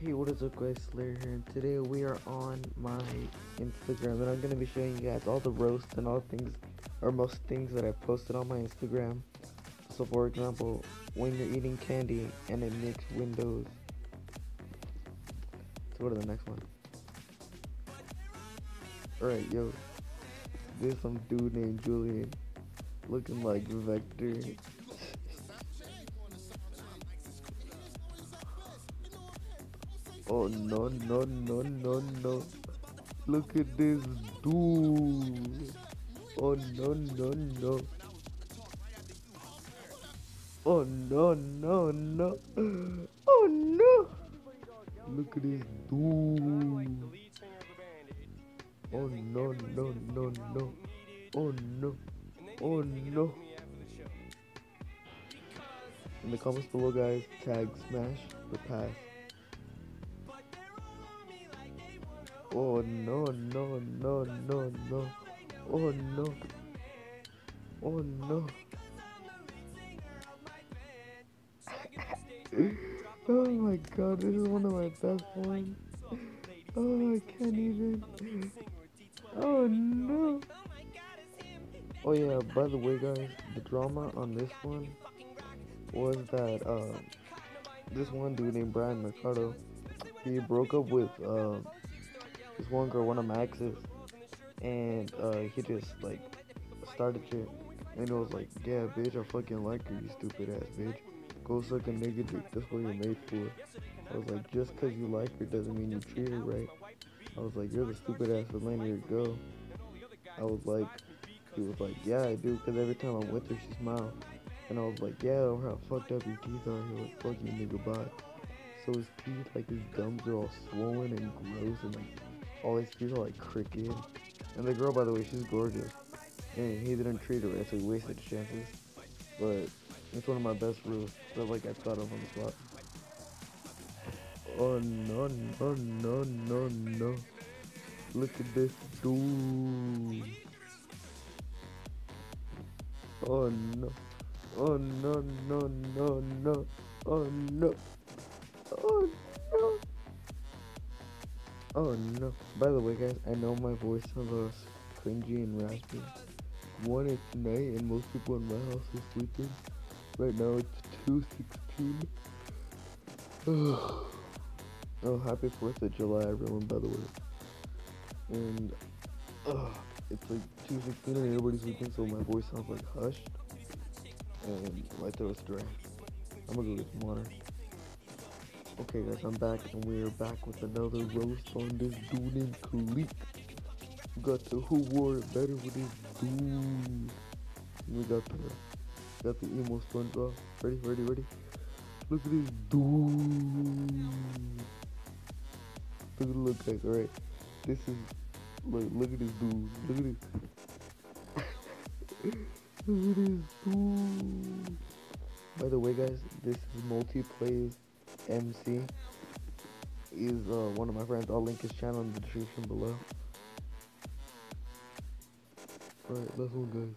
Hey, what is up guys, Slayer here, and today we are on my Instagram, and I'm going to be showing you guys all the roasts and all things, or most things that I posted on my Instagram. So for example, when you're eating candy and it makes windows. Let's go to the next one. Alright, yo, there's some dude named Julian, looking like Vector. Oh no no no no no. Look at this dude. Oh no no no. Oh no no no. Oh no. Look at this dude. Oh no no no no. Oh no. Oh no. In the comments below guys tag smash the pass Oh no no no no no. Oh no. Oh no. Oh my god, this is one of my best ones. Oh I can't even. Oh no. Oh yeah, by the way guys, the drama on this one was that uh, this one dude named Brian Mercado he broke up with uh, this one girl, one of my exes, and uh, he just like started shit, and it was like, yeah, bitch, I fucking like her, you stupid ass bitch. Go suck a nigga dick. That's what you're made for. I was like, just cause you like her doesn't mean you treat her right. I was like, you're the stupid ass for letting her go. I was like, he was like, yeah, I do, cause every time I'm with her, she smiles. And I was like, yeah, how fucked up your teeth are. He like, fuck you, nigga, bye. So his teeth, like his gums are all swollen and gross and like all teeth are like crooked. And the girl, by the way, she's gorgeous. And he didn't treat her right, so he wasted chances. But it's one of my best rules that like I thought of on the spot. Oh no no no no no! Look at this dude. Oh no! Oh no no no no! Oh no! Oh no! Oh no. By the way guys, I know my voice sounds a little cringy and raspy. One, it's night and most people in my house are sleeping. Right now it's 2.16. oh, happy 4th of July everyone, by the way. And, uh, it's like 2.16 and everybody's sleeping so my voice sounds like hushed. And my throat's dry. I'm gonna go get some water. Okay guys, I'm back and we're back with another roast on this dude named Khalik. We got the who wore it better with this dude. We got the got the emo SpongeBob. Ready, ready, ready. Look at this dude. Look at it look like, alright. This is look look at this dude. Look at this Look at this dude. By the way guys, this is multiplayer MC is uh, one of my friends. I'll link his channel in the description below. Alright, let's go guys.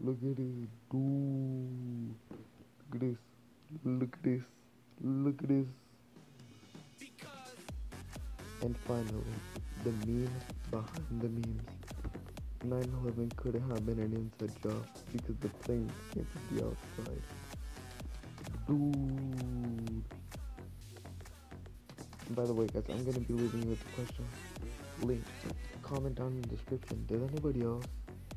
Look at this dude. Look at this. Look at this. Look at this. And finally, the memes behind the memes. 9-11 couldn't have been an inside job because the plane came from the outside. Dude. And by the way, guys, I'm gonna be leaving you with a question. Link, comment down in the description. Does anybody else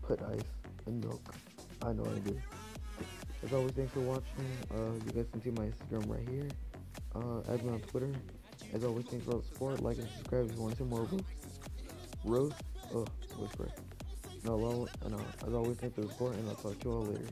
put ice in milk? I know I do. As always, thanks for watching. Uh, you guys can see my Instagram right here. Uh, add me on Twitter. As always, thanks for all the support. Like and subscribe if you want to see more roast. Roast? Oh, whisper. No, well, and uh, as always, thanks for the support, and I'll talk to you all later.